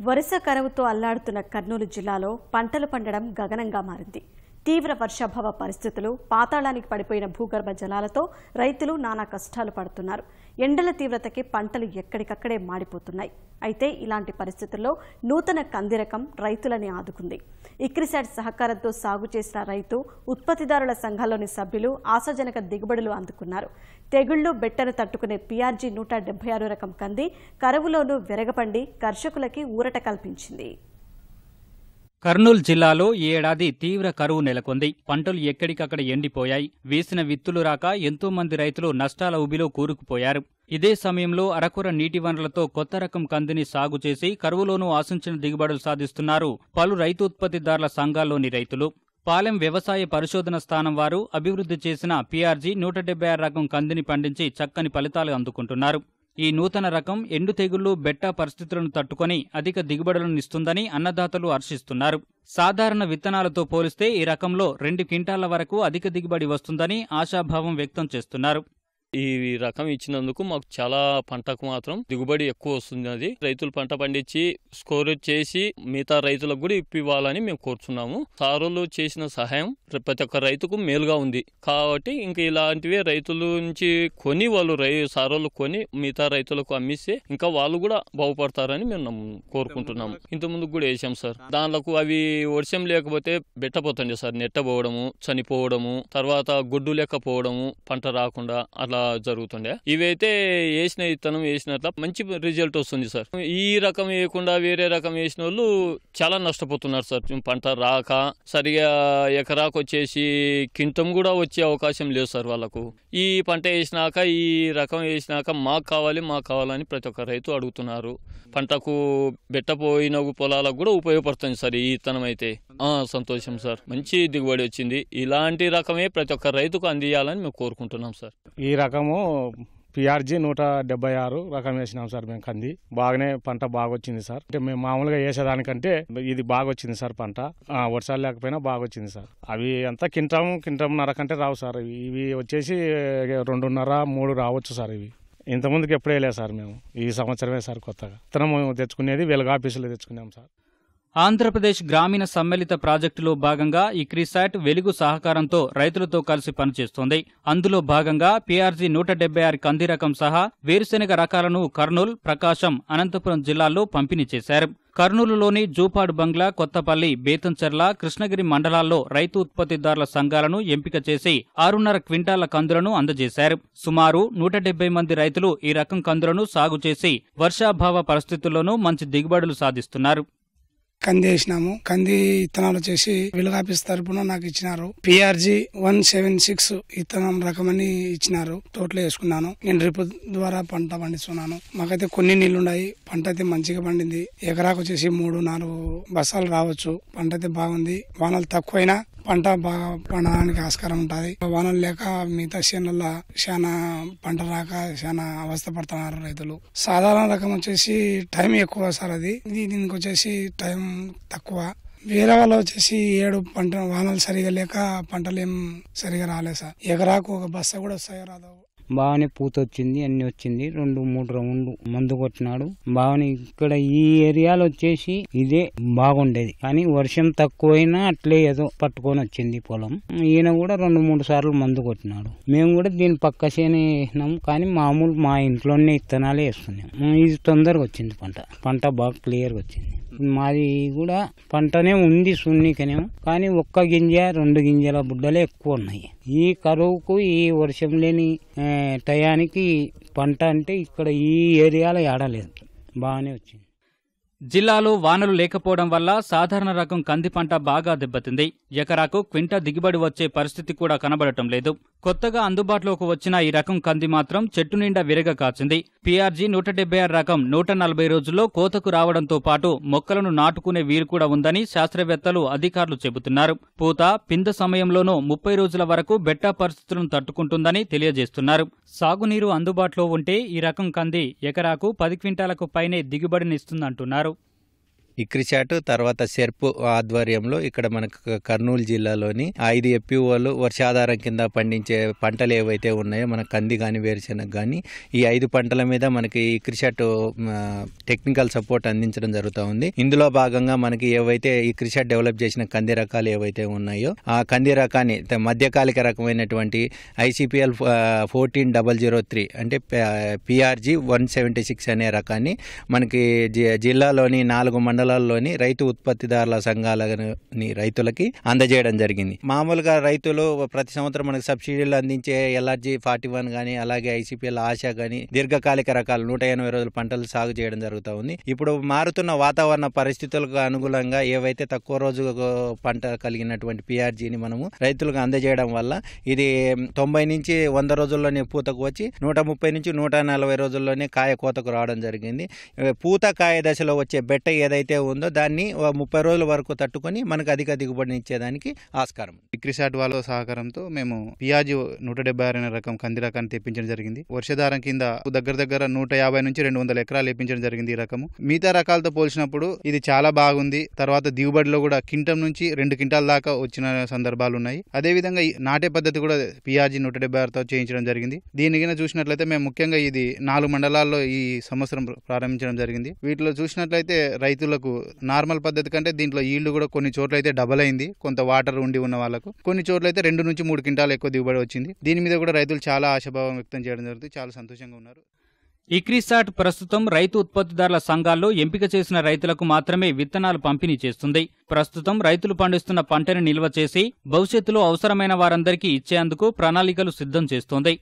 వరుస కరువుతో అల్లాడుతున్న కర్నూలు జిల్లాలో పంటలు పండడం గగనంగా మారింది. తీవ్ర వర్షాభావ పరిస్థితులు పాతాళానికి పడిపోయిన భూగర్భ జలాలతో రైతులు నానా కష్టాలు పడుతున్నారు. ఎండల తీవ్రతకి పంటలు ఎక్కడికక్కడే మాడిపోతున్నాయి. అయితే ఇలాంటి పరిస్థితుల్లో నూతన కందిరకం రైతులని ఆదుకుంది. ఇక్రిసాట్ సహకారంతో సాగు చేసిన రైతు ఉత్పత్తిదారుల సంఘాల్లోని సభ్యులు ఆశాజనక దిగుబడులు అందుకున్నారు. తెగుళ్ళు బెట్టను తట్టుకునే పీఆర్జీ నూట డెబ్బై ఆరు రకం కంది కరువులోనూ విరగపండి కర్షకులకి ఊరట కల్పించింది. కర్నూలు జిల్లాలో ఈ ఏడాది తీవ్ర కరువు నెలకొంది. పంటలు ఎక్కడికక్కడ ఎండిపోయాయి. వేసిన విత్తులు రాక ఎంతో మంది రైతులు నష్టాల ఉబిలో కూరుకుపోయారు. ఇదే సమయంలో అరకుర నీటి వనరులతో కొత్త రకం కందిని సాగు చేసి కరువులోనూ ఆశించిన దిగుబడులు సాధిస్తున్నారు పలు రైతు ఉత్పత్తిదారుల సంఘాల్లోని రైతులు. పాలెం వ్యవసాయ పరిశోధన స్థానం వారు అభివృద్ధి చేసిన పీఆర్జీ నూట డెబ్బై ఆరు రకం కందిని పండించి చక్కని ఫలితాలు అందుకుంటున్నారు. ఈ నూతన రకం ఎండు తెగుళ్ళు బెట్ట పరిస్థితులను తట్టుకొని అధిక దిగుబడులను ఇస్తుందని అన్నదాతలు హర్షిస్తున్నారు. సాధారణ విత్తనాలతో పోలిస్తే ఈ రకంలో రెండు క్వింటాల వరకు అధిక దిగుబడి వస్తుందని ఆశాభావం వ్యక్తం చేస్తున్నారు. ఈ రకం ఇచ్చినందుకు మాకు చాలా పంటకు మాత్రం దిగుబడి ఎక్కువ వస్తుంది అది. రైతులు పంట పండించి స్కోర్ చేసి మిగతా రైతులకు కూడా ఇప్పివ్వాలని మేము కోరుతున్నాము సారులు చేసిన సహాయం ప్రతి ఒక్క రైతుకు మేలుగా ఉంది. కాబట్టి ఇంకా ఇలాంటివే రైతుల నుంచి కొని వాళ్ళు రై సారోలు కొని మిగతా రైతులకు అమ్మిస్తే ఇంకా వాళ్ళు కూడా బాగుపడతారని మేము కోరుకుంటున్నాము. ఇంత ముందు కూడా వేసాం సార్. దానిలకు అవి వర్షం లేకపోతే బెట్టపోతుండే సార్. నెట్టపోవడము చనిపోవడము తర్వాత గుడ్డు లేకపోవడము పంట రాకుండా అలా జరుగుతుండే. ఇవైతే వేసిన విత్తనం వేసినట్ల మంచి రిజల్ట్ వస్తుంది సార్. ఈ రకం వేయకుండా వేరే రకం వేసిన వాళ్ళు చాలా నష్టపోతున్నారు సార్. పంట రాక సరిగా ఎకరాకు వచ్చేసి కింటం కూడా వచ్చే అవకాశం లేదు సార్ వాళ్ళకు. ఈ పంట వేసినాక ఈ రకం వేసినాక మాకు కావాలి మాకు కావాలని ప్రతి ఒక్క రైతు అడుగుతున్నారు. పంటకు బెట్టపోయిన పొలాలకు కూడా ఉపయోగపడుతుంది సార్ ఈ విత్తనం అయితే. సంతోషం సార్. మంచి దిగుబడి వచ్చింది. ఇలాంటి రకమే ప్రతి ఒక్క రైతుకు అందియాలని మేము కోరుకుంటున్నాం సార్. ఈ రకం రకము పిఆర్జీ నూట డెబ్బై ఆరు రకం వేసినాం సార్ మేము కంది. బాగానే పంట బాగా వచ్చింది సార్. అంటే మేము మామూలుగా వేసేదానికంటే ఇది బాగా వచ్చింది సార్ పంట. వర్షాలు లేకపోయినా బాగా వచ్చింది సార్. అవి అంతా కింటం కింటంన్నర కంటే రావు సార్. ఇవి ఇవి వచ్చేసి రెండున్నర మూడు రావచ్చు సార్ ఇవి. ఇంతకుముందుకు ఎప్పుడే లేదు సార్ మేము. ఈ సంవత్సరమే సార్ కొత్తగా. ఇతనం తెచ్చుకునేది వెలుగు ఆఫీసులో తెచ్చుకున్నాం సార్. ఆంధ్రప్రదేశ్ గ్రామీణ సమ్మిళిత ప్రాజెక్టులో భాగంగా ఈ క్రిసాట్ వెలుగు సహకారంతో రైతులతో కలిసి పనిచేస్తోంది. అందులో భాగంగా పీఆర్జీ నూట డెబ్బై ఆరు కంది రకం సహా వేరుశెనగ రకాలను కర్నూలు ప్రకాశం అనంతపురం జిల్లాల్లో పంపిణీ చేశారు. కర్నూలులోని జూపాడు బంగ్లా కొత్తపల్లి బేతంచెర్ల కృష్ణగిరి మండలాల్లో రైతు ఉత్పత్తిదారుల సంఘాలను ఎంపిక చేసి ఆరున్నర క్వింటాల కందులను అందజేశారు. సుమారు నూట డెబ్బై మంది రైతులు ఈ రకం కందులను సాగు చేసి వర్షాభావ పరిస్థితుల్లోనూ మంచి దిగుబడులు సాధిస్తున్నారు. కంది వేసినాము. కంది విత్తనాలు వచ్చేసి విలుగాపిస్ తరపున నాకు ఇచ్చినారు. పిఆర్జీ వన్ సెవెన్ సిక్స్ విత్తనం రకమని ఇచ్చినారు. తోటలో వేసుకున్నాను. నేను డ్రిప్ ద్వారా పంట పండిస్తున్నాను. మాకైతే కొన్ని నీళ్ళున్నాయి. పంట అయితే మంచిగా పండింది. ఎకరాకు వచ్చేసి మూడు నాలుగు బస్సాలు రావచ్చు. పంట అయితే బాగుంది. వానలు తక్కువైనా పంట బాగా పండడానికి ఆస్కారం ఉంటుంది. వానలు లేక మిగతా చేనులలో చాలా పంట రాక చాలా అవస్థ పడుతున్నారు రైతులు. సాధారణ రకం వచ్చేసి టైం ఎక్కువ సార్ అది. దీనికి వచ్చేసి టైం తక్కువ. వేరే వాళ్ళు వచ్చేసి ఏడు పంట వానలు సరిగా లేక పంటలు ఏం సరిగా రాలేదు సార్. ఎకరాకు ఒక బస్తా కూడా వస్తాయో రాదో బాగానే పూత వచ్చింది అన్ని వచ్చింది. రెండు మూడు రౌండ్లు మందు కొట్టినాడు. బాగానే ఇక్కడ ఈ ఏరియాలో వచ్చేసి ఇదే బాగుండేది. కానీ వర్షం తక్కువైనా అట్లే ఏదో పట్టుకొని వచ్చింది పొలం. ఈయన కూడా రెండు మూడు సార్లు మందు కొట్టినాడు. మేము కూడా దీని పక్క చేనే వేసినాం. కానీ మామూలు మా ఇంట్లోనే ఇత్తనాలే వేస్తున్నాం. ఇది తొందరగా వచ్చింది పంట. పంట బాగా క్లియర్గా వచ్చింది. మాది కూడా పంటనే ఉంది సున్నికనేమో కానీ ఒక్క గింజ రెండు గింజల బుడ్డలే ఎక్కువ ఉన్నాయి ఈ కరువుకు ఈ వర్షం లేని టయానికి పంట అంటే ఇక్కడ ఈ ఏరియాలో ఏడలేదు. బాగానే వచ్చింది. జిల్లాలో వానలు లేకపోవడం వల్ల సాధారణ రకం కంది పంట బాగా దెబ్బతింది. ఎకరాకు క్వింటా దిగుబడి వచ్చే పరిస్థితి కూడా కనబడటం లేదు. కొత్తగా అందుబాటులోకి వచ్చిన ఈ రకం కంది మాత్రం చెట్టు నిండా విరగ కాచింది. పీఆర్జీ నూట డెబ్బై ఆరు రకం నూట నలభై రోజుల్లో కోతకు రావడంతో పాటు మొక్కలను నాటుకునే వీలు కూడా ఉందని శాస్త్రవేత్తలు అధికారులు చెబుతున్నారు. పూత పింద సమయంలోనూ ముప్పై రోజుల వరకు బెట్టా పరిస్థితులను తట్టుకుంటుందని తెలియజేస్తున్నారు. సాగునీరు అందుబాటులో ఉంటే ఈ రకం కంది ఎకరాకు పది క్వింటాలకు పైనే దిగుబడినిస్తుందంటున్నారు. ఇక్రిచాటు తర్వాత సెర్ప్ ఆధ్వర్యంలో ఇక్కడ మనకు కర్నూలు జిల్లాలోని ఐదు ఎప్పిఓలు వర్షాధారం కింద పండించే పంటలు ఏవైతే ఉన్నాయో మన కంది కానీ వేరుశెనగ కానీ ఈ ఐదు పంటల మీద మనకి ఇక్రిచాటు టెక్నికల్ సపోర్ట్ అందించడం జరుగుతూ ఉంది. ఇందులో భాగంగా మనకి ఏవైతే ఈ క్రిషాట్ డెవలప్ చేసిన కంది రకాలు ఏవైతే ఉన్నాయో ఆ కంది రకాన్ని మధ్యకాలిక రకమైనటువంటి ICPL fourteen double zero three అంటే పిఆర్జీ వన్ సెవెంటీ సిక్స్ అనే రకాన్ని మనకి జి- జిల్లాలోని నాలుగు మండలాల్లోని రైతు ఉత్పత్తిదారుల సంఘాలని రైతులకి అందజేయడం జరిగింది. మామూలుగా రైతులు ప్రతి సంవత్సరం మనకి సబ్సిడీలు అందించే ఎల్ఆర్జీ ఫార్టీ వన్ కానీ అలాగే ఐసీపీఎల్ ఆశ కానీ దీర్ఘకాలిక రకాలు నూట ఎనభై రోజుల పంటలు సాగు చేయడం జరుగుతూ ఉంది. ఇప్పుడు మారుతున్న వాతావరణ పరిస్థితులకు అనుగుణంగా ఏవైతే తక్కువ రోజు పంట కలిగినటువంటి పిఆర్జీని మనము రైతులకు అందజేయడం వల్ల ఇది తొంభై నుంచి వంద రోజుల్లోనే పూతకు వచ్చి నూట ముప్పై నుంచి నూట నలభై రోజుల్లోనే కాయ కోతకు రావడం జరిగింది. పూత కాయ దశలో వచ్చే బెట్ట ఏదైతే ఉందో దాన్ని ముప్పై రోజుల వరకు తట్టుకొని మనకు అధిక దిగుబడిని ఇచ్చేదానికి ఆస్కారం. క్రిసాట్ వాళ్ళ సహకారంతో మేము పియాజు నూట డెబ్బై ఆరు రకం కంది రకాన్ని తెప్పించడం జరిగింది. వర్షధారం కింద దగ్గర దగ్గర నూట యాభై నుంచి రెండు వందల ఎకరాలు వేపించడం జరిగింది ఈ రకము. మిగతా రకాలతో పోల్చినప్పుడు ఇది చాలా బాగుంది. తర్వాత దిగుబడిలో కూడా కింటం నుంచి రెండు కింటాల దాకా వచ్చిన సందర్భాలు ఉన్నాయి. అదే విధంగా ఈ నాటే పద్ధతి కూడా పియాజీ నూట డెబ్బై ఆరుతో చేయించడం జరిగింది. దీనికైనా చూసినట్లయితే మేము ముఖ్యంగా ఇది నాలుగు మండలాల్లో ఈ సంవత్సరం ప్రారంభించడం జరిగింది. వీటిలో చూసినట్లయితే రైతులకు నార్మల్ పద్ధతి కంటే దీంట్లో ఈల్డ్ కూడా కొన్ని చోట్ల అయితే డబల్ అయింది. కొంత వాటర్ ఉండి ఉన్న వాళ్ళకు. కొన్ని చోట్ల అయితే రెండు నుంచి మూడు క్వింటాలు ఎక్కువ దిగుబడి వచ్చింది. దీని మీద కూడా రైతులు చాలా ఆశాభావం వ్యక్తం చేయడం జరుగుతుంది. చాలా సంతోషంగా ఉన్నారు. ఇక్రిసాట్ ప్రస్తుతం రైతు ఉత్పత్తిదారుల సంఘాల్లో ఎంపిక చేసిన రైతులకు మాత్రమే విత్తనాలు పంపిణీ చేస్తుంది. ప్రస్తుతం రైతులు పండిస్తున్న పంటని నిల్వ చేసి భవిష్యత్తులో అవసరమైన వారందరికీ ఇచ్చేందుకు ప్రణాళికలు సిద్ధం చేస్తోంది.